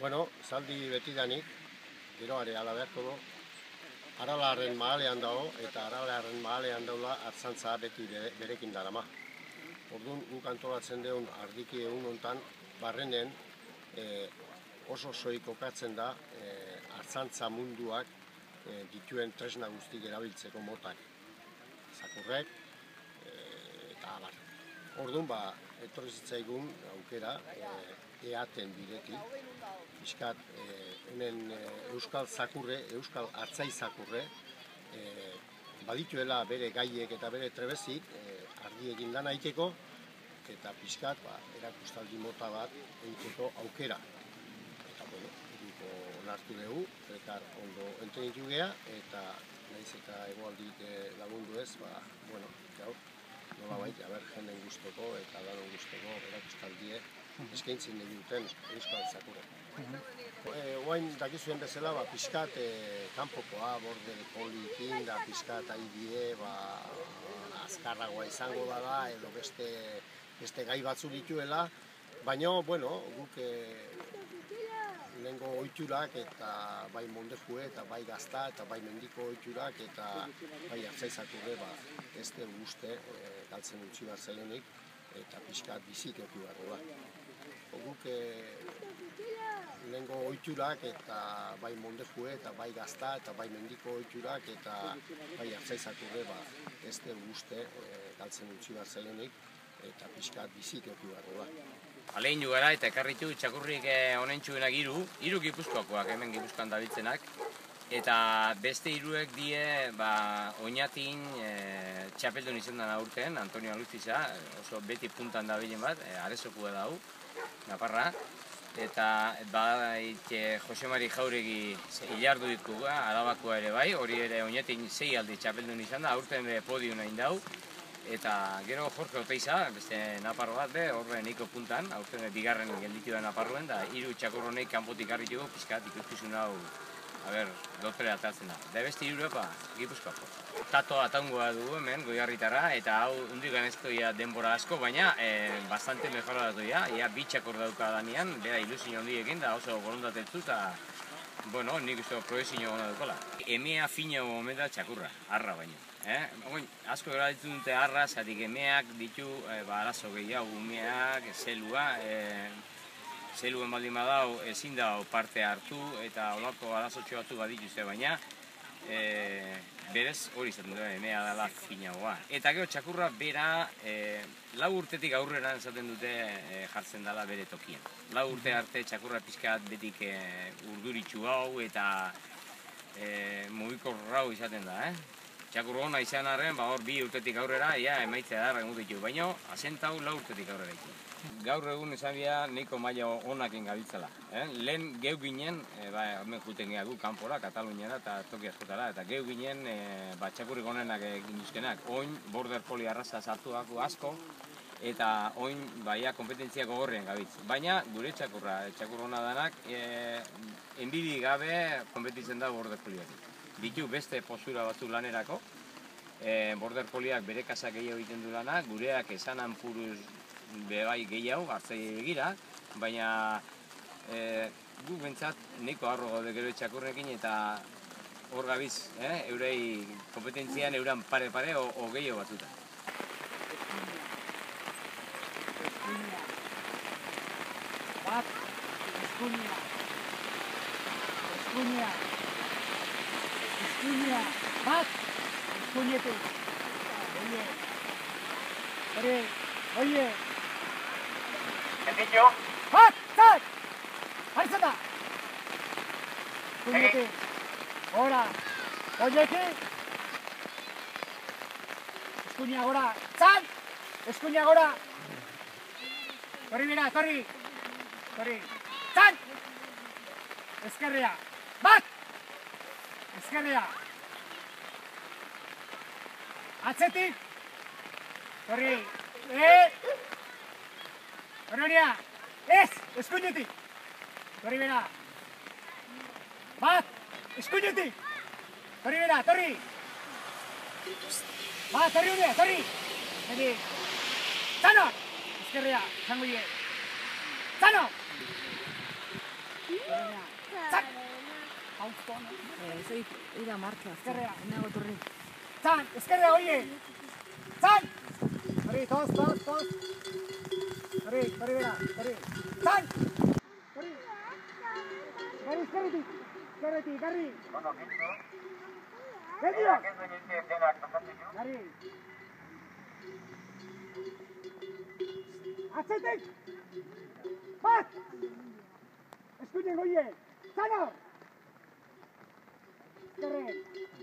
Bueno, zaldi betidanik, gero are ala beharko du, aralarren mahalean dago, eta aralarren mahalean daula hartzantza beti bere- berekin darama. Orduan, guk antolatzen deun ardiki egun hontan, barrenen eh, oso soik kokatzen da eh, hartzantza munduak eh, dituen tresna guztik erabiltzeko motak. Zakurrek, eh, eta abar. Orduan, ba, etorri zitzaigun aukera, eh, eaten bidetik, pixkat, eh, hemen eh, euskal zakurre, euskal hartzai zakurre, eh, badituela bere gaiek eta bere trebezik, eh, ardiekin lan aiteko, eta pixkat, ba, erakustaldi mota bat egiteko aukera. Eta, bueno, iruko onartu dugu, elkar ondo entenitu gea, eta naiz eta egoaldik eh, lagundu ez, ba, bueno, gaur, nola baita, ber, jenden guztoko eta danon guztoko erakustaldie eskaintzen nahi duten Euskal Zakurra. E, oain dakizuen bezala, ba, pixkat e, kanpokoa, borde polikin, da pixkat aidie, ba, azkarragoa izango da da, edo beste, beste gai batzu dituela, baina, bueno, guk e, lehengo oiturak eta bai mondejue eta bai gazta eta bai mendiko oiturak eta bai hartzaizakurre ba, ez du uste e, galtzen utzi behar zelenik eta pixkat bizik behar da. Guk e, lehengo oiturak eta bai mondejue eta bai gazta eta bai mendiko oiturak eta bai hartzaizakurre ba, ez du uste e, galtzen utzi behar zelenik eta pixkat bizik behar da. Alein gara eta ekarritu txakurrik eh, onentsuenak hiru, hiru gipuzkoakoak hemen gipuzkoan dabiltzenak. Eta beste hiruek die, ba, oinatin e, txapeldun izan aurten, Antonio Alustiza, oso beti puntan da bilen bat, e, arezokua da hau, Naparra. Eta bait e, Jose Mari Jauregi hilardu ditugu, arabakoa ere bai, hori ere oinatin sei aldi txapeldun izan da, aurten be podio nahi dau. Eta gero Jorge Oteiza, beste naparro bat be, horre niko puntan, aurten bigarren gelditu da naparroen, da hiru txakurronek kanpotik harritu pizkat ikuskizun hau, a ber, lotere atatzen da. Da beste epa, gipuzkoako. Tato ataungoa dugu hemen, goiarritara, eta hau undi ganezko ia denbora asko, baina e, bastante mejoratu ia, ia bi txakur dauka danean, bera ilusio handiekin, da oso borondatetzu, eta Bueno, nik uste progresio gona dukola. Emea fina momenta txakurra, arra baino. Eh? Oin, asko gara ditu dute arra, zatik emeak ditu e, ba, arazo gehiago, umeak, zelua, e, zeluen baldin badau ezin da parte hartu eta olako arazotxo batzu badituzte baina e, berez hori izaten du, emea dela finagoa. Eta gero txakurra bera e, lau urtetik aurrera esaten dute e, jartzen dela bere tokian. Lau urte arte txakurra pizkat betik e, urduritxu hau eta e, mugiko rau izaten da, eh? Txakur hona izan arren, ba hor bi urtetik aurrera, ia emaitzea da rengu ditu, baina asentau lau urtetik aurrera ditu. Gaur egun esan bia nahiko maila onakin gabiltzala. Eh? Lehen geu ginen, e, ba, hemen juten gehiago kanpora, Kataluniara eta toki askotara, eta geu ginen e, ba, txakurrik onenak egin duzkenak. Oin border poli arraza sartu dago asko, eta oin baia kompetentzia gogorrean gabitz. Baina gure txakurra, txakur hona danak, e, enbidi gabe kompetitzen da border poliatik. Ditu beste postura batzu lanerako, e, border poliak bere kasak gehiago egiten du lana, gureak esanan puruz bebai gehiago, hartzei begira, baina e, gu bentsat nahiko harro gaude gero txakurrekin eta hor gabiz, eh? eurei kompetentzian euran pare-pare o, o gehiago batuta. Bat. Eskunia. Eskunia. Bat, eskunietik. Oie. Hori, oie. Enditu? Bat, zat! Hartzen da! Eskunietik. Hora. Oietik. Eskunia gora. Zat! Eskunia gora. Torri bera, torri. Torri. Zan! Ezkerrea. Bat! Ezkerrea. Atzetik. Torri. E! Torri horia. Ez! Eskuinetik. Torri bera. Bat! Eskuinetik. Torri bera, torri. Bat, torri horia, torri. Torri. Zano! Ezkerrea, zango die. Zano! Zan! Hauzton. Eh, soy ira marcha. Ezkerrea. Nago torri. Zan, ezkerrea, oie! Zan! Hori, toz, toz, toz. Hori, hori bera, hori. Zan! Hori. Hori, ezkerretik. Ezkerretik, garri. Geldio! Garri. Atzetik! Bat! Eskuinen goie! Zana! Ezkerre! Bat!